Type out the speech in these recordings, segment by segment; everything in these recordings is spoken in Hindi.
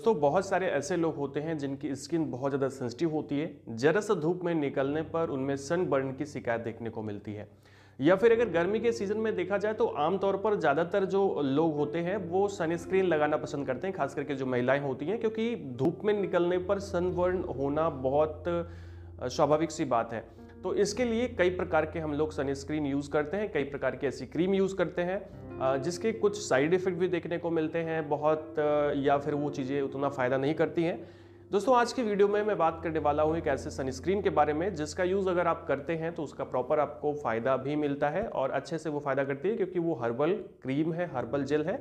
दोस्तों बहुत सारे ऐसे लोग होते हैं जिनकी स्किन बहुत ज़्यादा सेंसिटिव होती है। जरा सा धूप में निकलने पर उनमें सन बर्न की शिकायत देखने को मिलती है। या फिर अगर गर्मी के सीज़न में देखा जाए तो आमतौर पर ज़्यादातर जो लोग होते हैं वो सनस्क्रीन लगाना पसंद करते हैं, खास करके जो महिलाएँ होती हैं, क्योंकि धूप में निकलने पर सनबर्न होना बहुत स्वाभाविक सी बात है। तो इसके लिए कई प्रकार के हम लोग सनस्क्रीन यूज़ करते हैं, कई प्रकार की ऐसी क्रीम यूज़ करते हैं। जिसके कुछ साइड इफ़ेक्ट भी देखने को मिलते हैं, बहुत या फिर वो चीज़ें उतना फ़ायदा नहीं करती हैं। दोस्तों, आज की वीडियो में मैं बात करने वाला हूँ एक ऐसे सनस्क्रीन के बारे में, जिसका यूज़ अगर आप करते हैं तो उसका प्रॉपर आपको फ़ायदा भी मिलता है और अच्छे से वो फ़ायदा करती है, क्योंकि वो हर्बल क्रीम है हर्बल जेल है।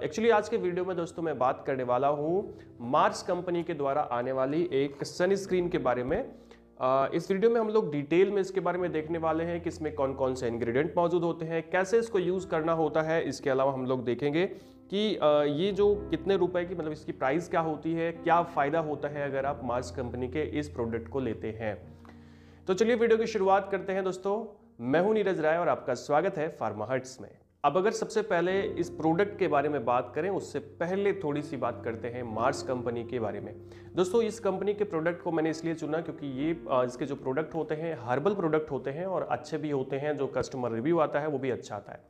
एक्चुअली आज के वीडियो में दोस्तों मैं बात करने वाला हूँ मार्स कंपनी के द्वारा आने वाली एक सनस्क्रीन के बारे में। इस वीडियो में हम लोग डिटेल में इसके बारे में देखने वाले हैं कि इसमें कौन कौन से इंग्रेडिएंट मौजूद होते हैं, कैसे इसको यूज़ करना होता है, इसके अलावा हम लोग देखेंगे कि ये जो कितने रुपए की मतलब इसकी प्राइस क्या होती है, क्या फ़ायदा होता है अगर आप मार्स कंपनी के इस प्रोडक्ट को लेते हैं। तो चलिए वीडियो की शुरुआत करते हैं दोस्तों। मैं हूँ नीरज राय और आपका स्वागत है फार्मा हर्ट्स में। अब अगर सबसे पहले इस प्रोडक्ट के बारे में बात करें, उससे पहले थोड़ी सी बात करते हैं मार्स कंपनी के बारे में। दोस्तों, इस कंपनी के प्रोडक्ट को मैंने इसलिए चुना क्योंकि ये इसके जो प्रोडक्ट होते हैं हर्बल प्रोडक्ट होते हैं और अच्छे भी होते हैं, जो कस्टमर रिव्यू आता है, वो भी अच्छा आता है।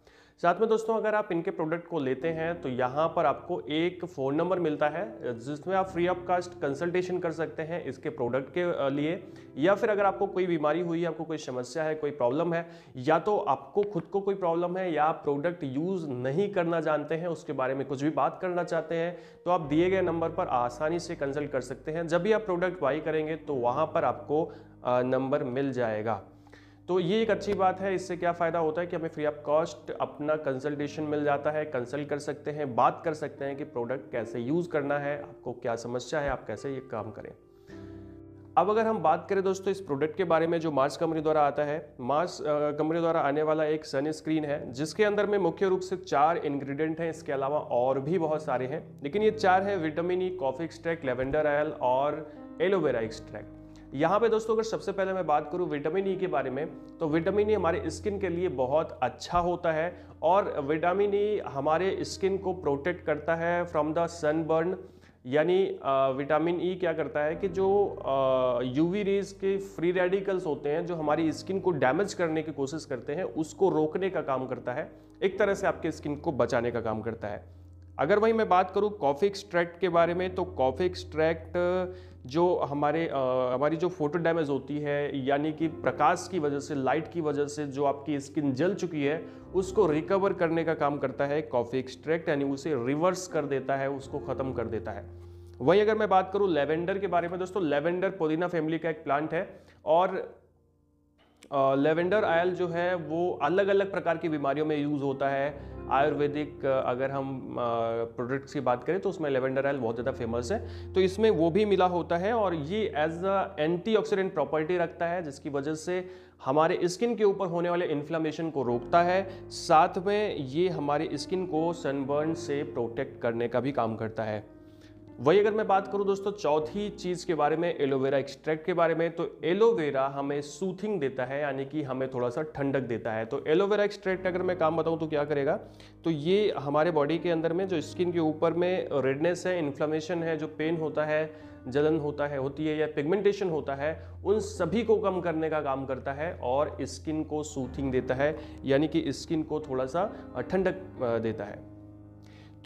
साथ में दोस्तों, अगर आप इनके प्रोडक्ट को लेते हैं तो यहाँ पर आपको एक फ़ोन नंबर मिलता है, जिसमें आप फ्री ऑफ़ कास्ट कंसल्टेशन कर सकते हैं इसके प्रोडक्ट के लिए। या फिर अगर आपको कोई बीमारी हुई है आपको कोई समस्या है, कोई प्रॉब्लम है, या तो आपको खुद को कोई प्रॉब्लम है, या आप प्रोडक्ट यूज़ नहीं करना जानते हैं, उसके बारे में कुछ भी बात करना चाहते हैं तो आप दिए गए नंबर पर आसानी से कंसल्ट कर सकते हैं। जब भी आप प्रोडक्ट बाई करेंगे तो वहाँ पर आपको नंबर मिल जाएगा। तो ये एक अच्छी बात है, इससे क्या फ़ायदा होता है कि हमें फ्री ऑफ़ कॉस्ट अपना कंसल्टेशन मिल जाता है कंसल्ट कर सकते हैं, बात कर सकते हैं कि प्रोडक्ट कैसे यूज़ करना है, आपको क्या समस्या है, आप कैसे ये काम करें। अब अगर हम बात करें दोस्तों इस प्रोडक्ट के बारे में जो मार्स कंपनी द्वारा आता है मार्स कंपनी द्वारा आने वाला एक सन स्क्रीन है, जिसके अंदर में मुख्य रूप से चार इंग्रेडिएंट हैं, इसके अलावा और भी बहुत सारे हैं, लेकिन ये चार है vitamin E coffee extract lavender oil और एलोवेरा एक्सट्रैक्ट यहाँ पे दोस्तों, अगर सबसे पहले मैं बात करूँ विटामिन ई e के बारे में तो विटामिन ई e हमारे स्किन के लिए बहुत अच्छा होता है और विटामिन ई e हमारे स्किन को प्रोटेक्ट करता है फ्रॉम द सनबर्न। यानी विटामिन ई क्या करता है कि जो यूवी रेज के फ्री रेडिकल्स होते हैं, जो हमारी स्किन को डैमेज करने की कोशिश करते हैं, उसको रोकने का काम करता है। एक तरह से आपके स्किन को बचाने का काम करता है। अगर वही मैं बात करूँ कॉफ़ी एक्सट्रैक्ट के बारे में तो कॉफ़ी एक्सट्रैक्ट जो हमारे आ, हमारी जो फ़ोटो डैमेज होती है यानी कि प्रकाश की वजह से लाइट की वजह से जो आपकी स्किन जल चुकी है उसको रिकवर करने का काम करता है कॉफ़ी एक्सट्रैक्ट यानी उसे रिवर्स कर देता है उसको ख़त्म कर देता है। वहीं अगर मैं बात करूँ लेवेंडर के बारे में दोस्तों लेवेंडर पुदीना फैमिली का एक प्लांट है और लेवेंडर आयल जो है, वो अलग अलग प्रकार की बीमारियों में यूज़ होता है। आयुर्वेदिक, अगर हम प्रोडक्ट्स की बात करें तो उसमें लेवेंडर आयल बहुत ज़्यादा फ़ेमस है। तो इसमें वो भी मिला होता है और ये एज अ एंटीऑक्सीडेंट प्रॉपर्टी रखता है, जिसकी वजह से हमारे स्किन के ऊपर होने वाले इन्फ्लामेशन को रोकता है। साथ में ये हमारे स्किन को सनबर्न से प्रोटेक्ट करने का भी काम करता है। वही अगर मैं बात करूँ दोस्तों, चौथी चीज़ के बारे में, एलोवेरा एक्सट्रैक्ट के बारे में तो एलोवेरा हमें सूथिंग देता है, यानी कि हमें थोड़ा सा ठंडक देता है। तो एलोवेरा एक्सट्रैक्ट अगर मैं काम बताऊँ तो क्या करेगा? तो ये हमारे बॉडी के अंदर में, जो स्किन के ऊपर में रेडनेस है, इन्फ्लामेशन है, जो पेन होता है, जलन होता है, होती है या पिगमेंटेशन होता है, उन सभी को कम करने का काम करता है और स्किन को सूथिंग देता है, यानी कि स्किन को थोड़ा सा ठंडक देता है।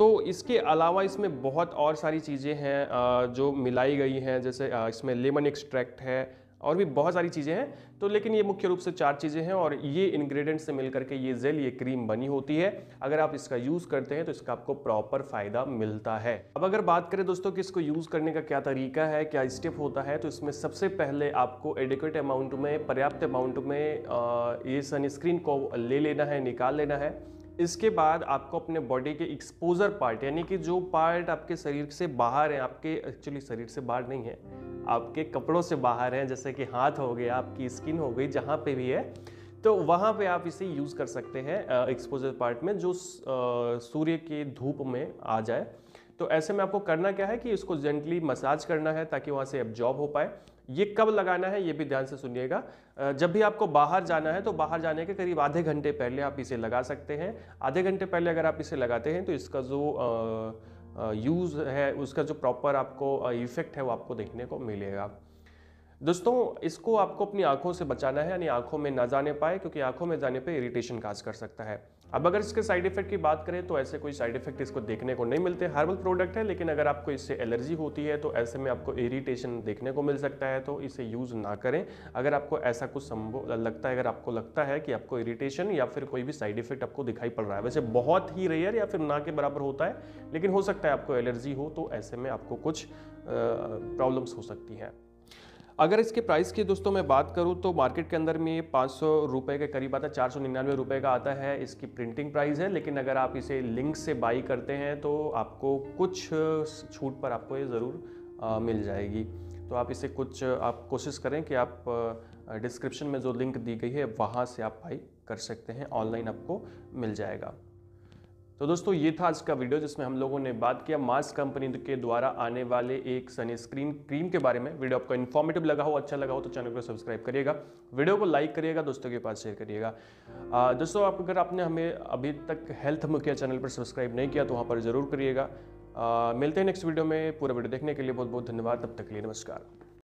तो इसके अलावा इसमें बहुत और सारी चीज़ें हैं जो मिलाई गई हैं, जैसे इसमें लेमन एक्सट्रैक्ट है और भी बहुत सारी चीज़ें हैं। तो लेकिन ये मुख्य रूप से चार चीज़ें हैं और ये इंग्रेडिएंट्स से मिलकर के ये जेल, ये क्रीम बनी होती है। अगर आप इसका यूज़ करते हैं तो इसका आपको प्रॉपर फ़ायदा मिलता है। अब अगर बात करें दोस्तों कि इसको यूज़ करने का क्या तरीका है, क्या स्टेप होता है तो इसमें सबसे पहले आपको एडिक्वेट अमाउंट में, पर्याप्त अमाउंट में ये सनस्क्रीन को ले लेना है, निकाल लेना है। इसके बाद आपको अपने बॉडी के एक्सपोजर पार्ट यानी कि जो पार्ट आपके शरीर से बाहर है, आपके एक्चुअली शरीर से बाहर नहीं है, आपके कपड़ों से बाहर हैं, जैसे कि हाथ हो गया, आपकी स्किन हो गई, जहाँ पे भी है तो वहाँ पे आप इसे यूज़ कर सकते हैं एक्सपोजर पार्ट में, जो सूर्य के धूप में आ जाए। तो ऐसे में आपको करना क्या है कि इसको जेंटली मसाज करना है, ताकि वहाँ से एब्जॉर्ब हो पाए। ये कब लगाना है, ये भी ध्यान से सुनिएगा। जब भी आपको बाहर जाना है तो बाहर जाने के करीब आधे घंटे पहले आप इसे लगा सकते हैं। आधे घंटे पहले अगर आप इसे लगाते हैं तो इसका जो यूज़ है, उसका जो प्रॉपर आपको इफ़ेक्ट है, वो आपको देखने को मिलेगा। दोस्तों, इसको आपको अपनी आँखों से बचाना है, यानी आँखों में ना जाने पाए, क्योंकि आँखों में जाने पे इरिटेशन काज कर सकता है। अब अगर इसके साइड इफ़ेक्ट की बात करें तो ऐसे कोई साइड इफ़ेक्ट इसको देखने को नहीं मिलते। हर्बल प्रोडक्ट है, लेकिन अगर आपको इससे एलर्जी होती है तो ऐसे में आपको इरिटेशन देखने को मिल सकता है तो इसे यूज़ ना करें। अगर आपको ऐसा कुछ संभव लगता है, अगर आपको लगता है कि आपको इरिटेशन या फिर कोई भी साइड इफ़ेक्ट आपको दिखाई पड़ रहा है, वैसे बहुत ही रेयर या फिर ना के बराबर होता है, लेकिन हो सकता है आपको एलर्जी हो तो ऐसे में आपको कुछ प्रॉब्लम्स हो सकती हैं। अगर इसके प्राइस की दोस्तों मैं बात करूँ तो मार्केट के अंदर में ये पाँच सौ रुपये के करीब आता है, चार सौ निन्यानवे रुपये का आता है इसकी प्रिंटिंग प्राइस है। लेकिन अगर आप इसे लिंक से बाई करते हैं तो आपको कुछ छूट पर आपको ये ज़रूर मिल जाएगी। तो आप इसे कुछ, आप कोशिश करें कि आप डिस्क्रिप्शन में जो लिंक दी गई है, वहाँ से आप बाई कर सकते हैं। ऑनलाइन आपको मिल जाएगा। तो दोस्तों, ये था आज का वीडियो जिसमें हम लोगों ने बात किया मार्स कंपनी के द्वारा आने वाले एक सनस्क्रीन क्रीम के बारे में। वीडियो आपको इन्फॉर्मेटिव लगा हो अच्छा लगा हो तो चैनल को सब्सक्राइब करिएगा। वीडियो को लाइक करिएगा, दोस्तों के पास शेयर करिएगा। दोस्तों, आप अगर आपने हमें अभी तक हेल्थ मुखिया चैनल पर सब्सक्राइब नहीं किया तो वहाँ पर ज़रूर करिएगा। मिलते हैं नेक्स्ट वीडियो में पूरा वीडियो देखने के लिए। बहुत बहुत धन्यवाद। तब तक के लिए नमस्कार।